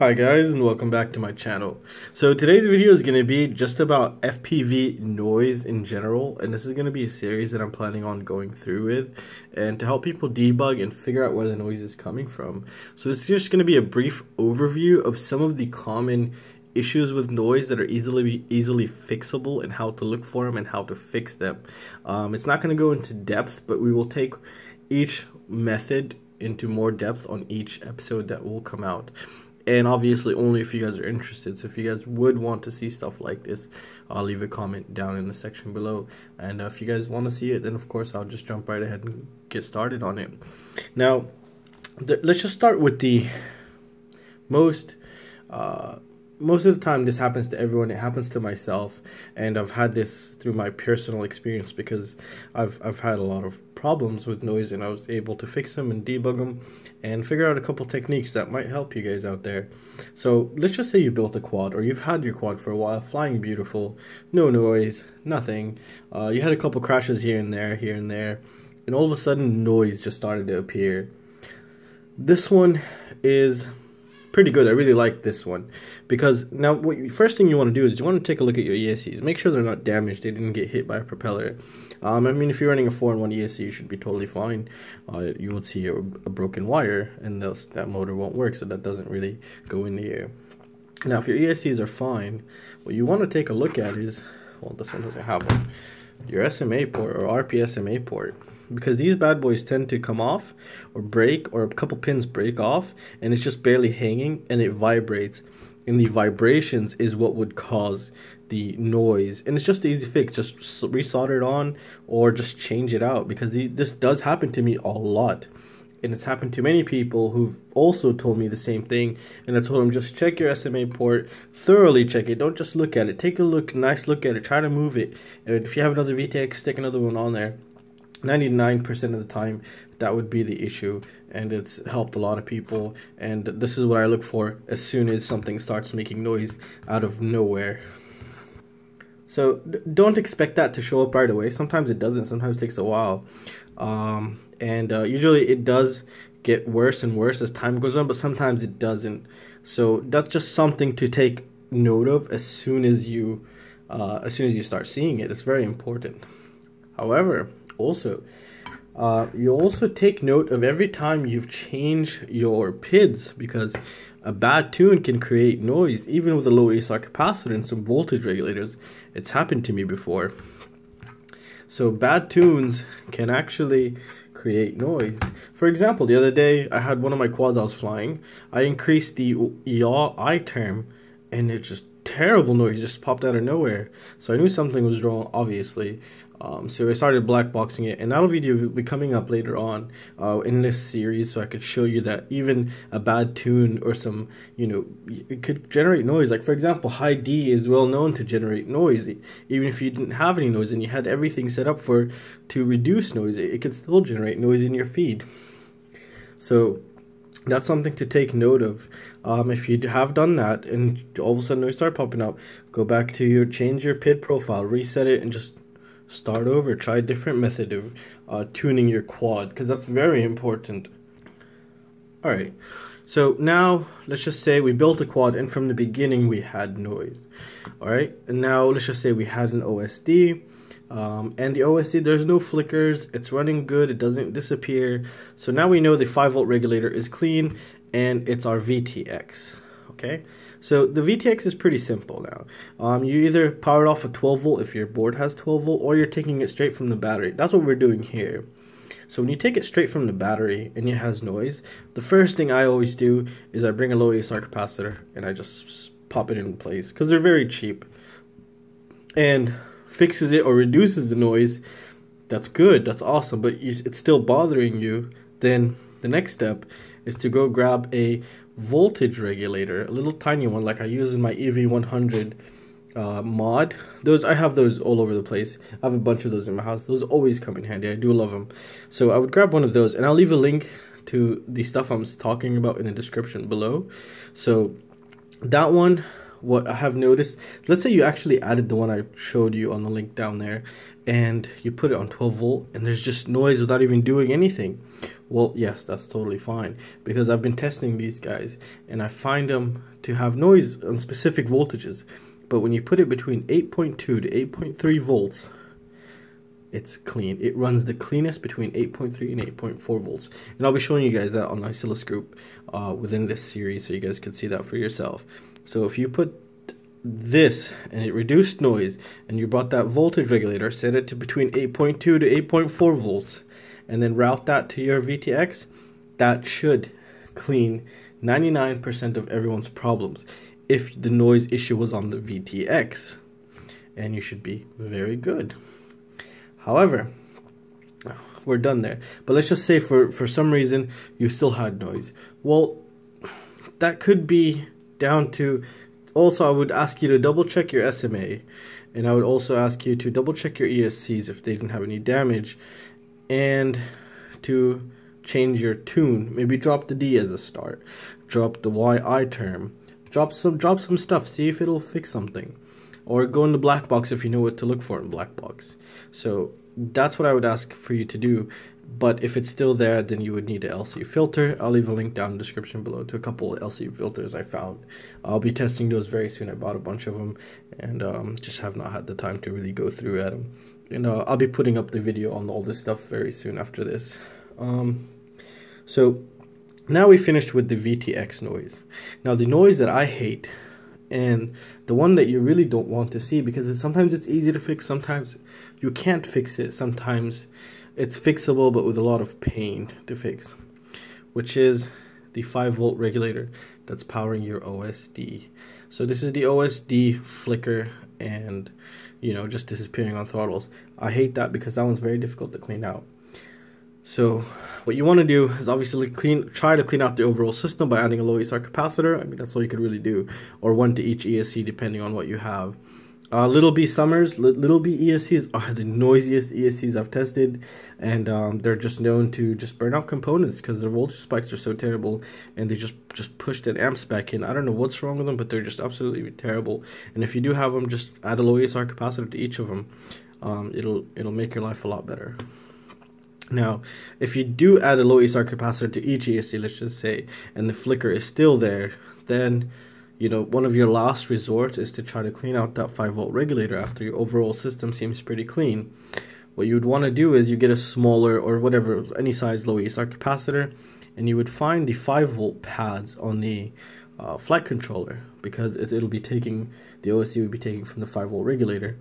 Hi guys and welcome back to my channel. So today's video is going to be just about FPV noise in general and this is going to be a series that I'm planning on going through with and to help people debug and figure out where the noise is coming from. So this is just going to be a brief overview of some of the common issues with noise that are easily easily fixable and how to look for them and how to fix them. Um, it's not going to go into depth but we will take each method into more depth on each episode that will come out and obviously only if you guys are interested. So if you guys would want to see stuff like this i'll leave a comment down in the section below. And uh, if you guys want to see it then of course i'll just jump right ahead and get started on it. Now let's just start with the most uh, most of the time this happens to everyone. It happens to myself and i've had this through my personal experience because i've i've had a lot of problems with noise and i was able to fix them and debug them and figure out a couple techniques that might help you guys out there. So let's just say you built a quad or you've had your quad for a while flying beautiful no noise nothing. Uh, you had a couple crashes here and there here and there and all of a sudden noise just started to appear. This one is pretty good. I really like this one because now what you, first thing you want to do is you want to take a look at your ESCs. Make sure they're not damaged. They didn't get hit by a propeller. Um, I mean, if you're running a 4 in 1 ESC, you should be totally fine. Uh, you will see a, a broken wire and that motor won't work, so that doesn't really go in the air. Now, if your ESCs are fine, what you want to take a look at is, well, this one doesn't have one, your SMA port or RPSMA port because these bad boys tend to come off or break or a couple pins break off and it's just barely hanging and it vibrates. And the vibrations is what would cause the noise. And it's just easy fix. Just resolder it on or just change it out because the, this does happen to me a lot. And it's happened to many people who've also told me the same thing. And i told them just check your sma port. Thoroughly check it. Don't just look at it. Take a look nice look at it. Try to move it. And if you have another vtx stick another one on there 99% of the time that would be the issue and it's helped a lot of people and this is what I look for as soon as something starts making noise out of nowhere. So don't expect that to show up right away. Sometimes it doesn't. Sometimes it takes a while. Um, and uh, usually it does get worse and worse as time goes on but sometimes it doesn't. So that's just something to take note of as soon as you uh, as soon as you start seeing it. It's very important. However also. Uh, you also take note of every time you've changed your PIDs because a bad tune can create noise even with a low ESR capacitor and some voltage regulators. It's happened to me before. So bad tunes can actually create noise. For example, the other day I had one of my quads I was flying. I increased the yaw I term and it just terrible noise just popped out of nowhere. So I knew something was wrong, obviously. Um, so I started black boxing it, and that'll video be coming up later on uh, in this series, so I could show you that even a bad tune or some, you know, it could generate noise. Like for example, high D is well known to generate noise. Even if you didn't have any noise and you had everything set up for to reduce noise, it, it could still generate noise in your feed. So that's something to take note of. Um, if you have done that and all of a sudden noise start popping up, go back to your change your PID profile, reset it, and just start over. Try a different method of uh, tuning your quad because that's very important. All right. So now let's just say we built a quad and from the beginning we had noise. All right. And now let's just say we had an OSD um, and the OSD, there's no flickers. It's running good. It doesn't disappear. So now we know the 5 volt regulator is clean and it's our VTX. Okay. So the VTX is pretty simple now. Um, you either power it off a 12 volt if your board has 12 volt or you're taking it straight from the battery. That's what we're doing here. So when you take it straight from the battery and it has noise, the first thing I always do is I bring a low ESR capacitor and I just pop it in place because they're very cheap. And fixes it or reduces the noise, that's good, that's awesome, but it's still bothering you, then the next step is to go grab a voltage regulator, a little tiny one like I use in my EV100 uh, mod. Those I have those all over the place. I have a bunch of those in my house. Those always come in handy. I do love them. So I would grab one of those, and I'll leave a link to the stuff I'm talking about in the description below. So that one what I have noticed, let's say you actually added the one I showed you on the link down there and you put it on 12 volt and there's just noise without even doing anything. Well, yes, that's totally fine because I've been testing these guys and I find them to have noise on specific voltages. But when you put it between 8.2 to 8.3 volts, it's clean. It runs the cleanest between 8.3 and 8.4 volts. And I'll be showing you guys that on oscilloscope uh, within this series so you guys can see that for yourself. So if you put this and it reduced noise and you brought that voltage regulator, set it to between 8.2 to 8.4 volts and then route that to your VTX, that should clean 99% of everyone's problems if the noise issue was on the VTX. And you should be very good. However, we're done there. But let's just say for, for some reason you still had noise. Well, that could be down to also I would ask you to double check your SMA and I would also ask you to double check your ESCs if they didn't have any damage and to change your tune. Maybe drop the D as a start. Drop the YI term. Drop some drop some stuff. See if it'll fix something or go in the black box if you know what to look for in black box. So that's what I would ask for you to do. But if it's still there, then you would need an LC filter. I'll leave a link down in the description below to a couple LC filters I found. I'll be testing those very soon. I bought a bunch of them and um, just have not had the time to really go through at them. You know, I'll be putting up the video on all this stuff very soon after this. Um, so now we finished with the VTX noise. Now the noise that I hate and the one that you really don't want to see because it's, sometimes it's easy to fix sometimes you can't fix it sometimes it's fixable but with a lot of pain to fix which is the 5 volt regulator that's powering your OSD so this is the OSD flicker and you know just disappearing on throttles I hate that because that one's very difficult to clean out so what you want to do is obviously clean, try to clean out the overall system by adding a low ESR capacitor. I mean, that's all you could really do, or one to each ESC depending on what you have. Uh, LittleBee Summers, LittleBee ESCs are the noisiest ESCs I've tested, and um, they're just known to just burn out components because their voltage spikes are so terrible, and they just just push that amps back in. I don't know what's wrong with them, but they're just absolutely terrible. And if you do have them, just add a low ESR capacitor to each of them. Um, it'll it'll make your life a lot better. Now, if you do add a low ESR capacitor to each ESC, let's just say, and the flicker is still there, then you know one of your last resorts is to try to clean out that 5 volt regulator after your overall system seems pretty clean. What you would want to do is you get a smaller or whatever any size low ESR capacitor, and you would find the 5 volt pads on the uh, flight controller because it, it'll be taking the OSD would be taking from the 5 volt regulator.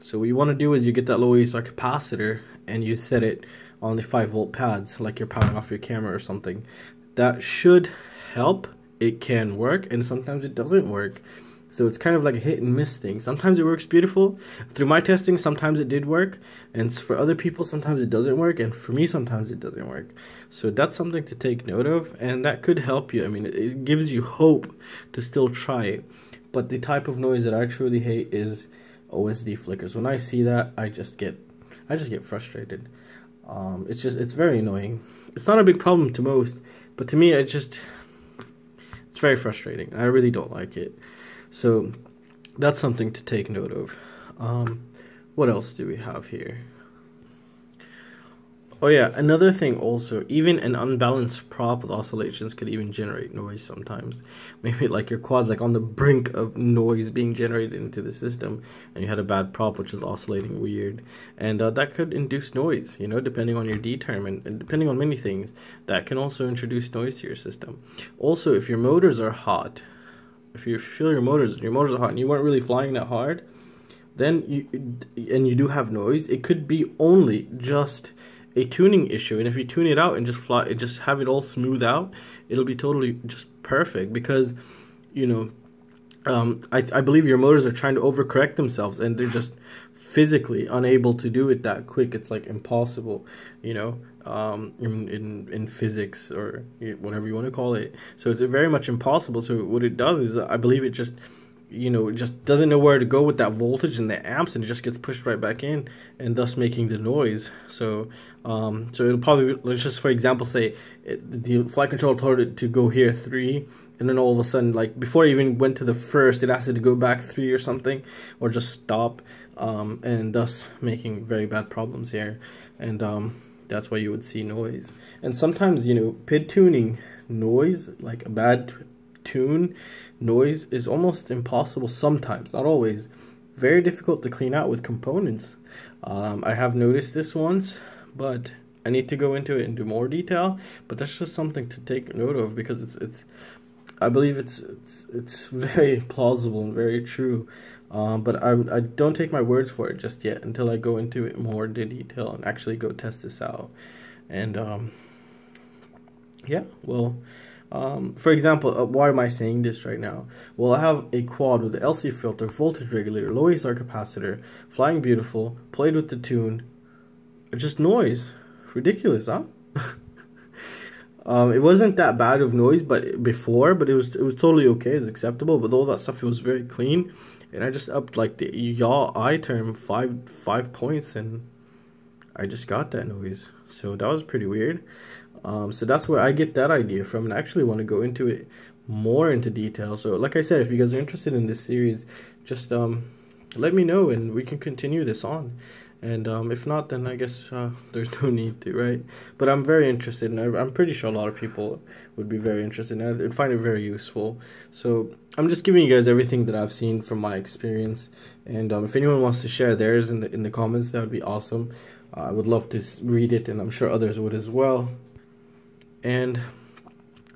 So what you want to do is you get that low ESR capacitor and you set it on the 5 volt pads like you're powering off your camera or something. That should help. It can work and sometimes it doesn't work. So it's kind of like a hit and miss thing. Sometimes it works beautiful. Through my testing, sometimes it did work. And for other people, sometimes it doesn't work. And for me, sometimes it doesn't work. So that's something to take note of. And that could help you. I mean, it gives you hope to still try it. But the type of noise that I truly hate is OSD flickers. When I see that, I just get, I just get frustrated. Um, it's just it's very annoying. It's not a big problem to most, but to me, it just it's very frustrating. I really don't like it. So that's something to take note of. Um, what else do we have here? Oh yeah, another thing also, even an unbalanced prop with oscillations could even generate noise sometimes. Maybe like your quad's like on the brink of noise being generated into the system and you had a bad prop which is oscillating weird. And uh, that could induce noise, you know, depending on your D term and, and depending on many things. That can also introduce noise to your system. Also, if your motors are hot, if you feel your motors, your motors are hot and you weren't really flying that hard, then you, and you do have noise, it could be only just a tuning issue and if you tune it out and just fly it just have it all smooth out it'll be totally just perfect because you know um, I, I believe your motors are trying to overcorrect themselves and they're just physically unable to do it that quick. It's like impossible you know um, in, in in physics or whatever you want to call it. So it's very much impossible. So what it does is I believe it just you know, just doesn't know where to go with that voltage and the amps, and it just gets pushed right back in, and thus making the noise. So, um, so it'll probably let's just for example say it, the flight controller told it to go here three, and then all of a sudden like before I even went to the first it asked it to go back three or something or just stop um, and thus making very bad problems here and um, that's why you would see noise and sometimes you know PID tuning noise like a bad tune noise is almost impossible sometimes not always. Very difficult to clean out with components. Um, I have noticed this once but I need to go into it into more detail but that's just something to take note of because it's it's I believe it's it's it's very plausible and very true. Um, but I, I don't take my words for it just yet until I go into it more into detail and actually go test this out. And um, yeah well um, for example, uh, why am I saying this right now? Well, I have a quad with the LC filter, voltage regulator, low ESR capacitor, flying beautiful, played with the tune, just noise. Ridiculous, huh? um, it wasn't that bad of noise, but before, but it was it was totally okay, it's acceptable. But all that stuff, it was very clean, and I just upped like the yaw I term five five points, and I just got that noise. So that was pretty weird. Um, so that's where I get that idea from, and I actually want to go into it more into detail. So, like I said, if you guys are interested in this series, just um, let me know, and we can continue this on. And um, if not, then I guess uh, there's no need to, right? But I'm very interested, and I'm pretty sure a lot of people would be very interested and find it very useful. So I'm just giving you guys everything that I've seen from my experience. And um, if anyone wants to share theirs in the in the comments, that would be awesome. I would love to read it, and I'm sure others would as well. And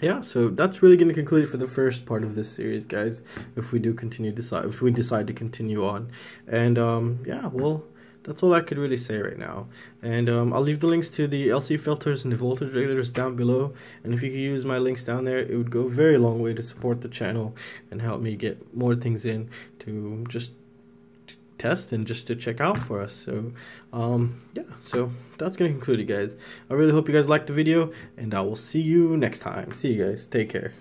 yeah, so that's really going to conclude for the first part of this series, guys. If we do continue decide, if we decide to continue on, and um, yeah, well, that's all I could really say right now. And um, I'll leave the links to the LC filters and the voltage regulators down below. And if you could use my links down there, it would go a very long way to support the channel and help me get more things in to just test and just to check out for us. So, um, yeah, so that's going to conclude it, guys. I really hope you guys liked the video, and I will see you next time. See you guys. Take care.